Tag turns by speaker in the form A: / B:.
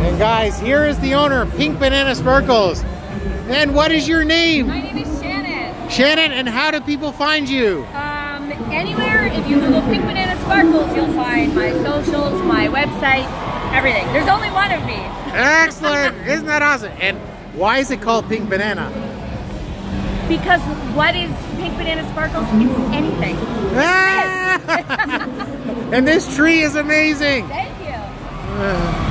A: And guys, here is the owner Pink Banana Sparkles. And what is your name?
B: My name is Shannon.
A: Shannon, and how do people find you?
B: Um, anywhere, if you Google Pink Banana Sparkles, you'll find my socials, my website, everything. There's only one of me.
A: Excellent! Isn't that awesome? And why is it called Pink Banana?
B: Because what is Pink Banana Sparkles? It's anything.
A: Ah! and this tree is amazing.
B: Thank you.
A: Uh,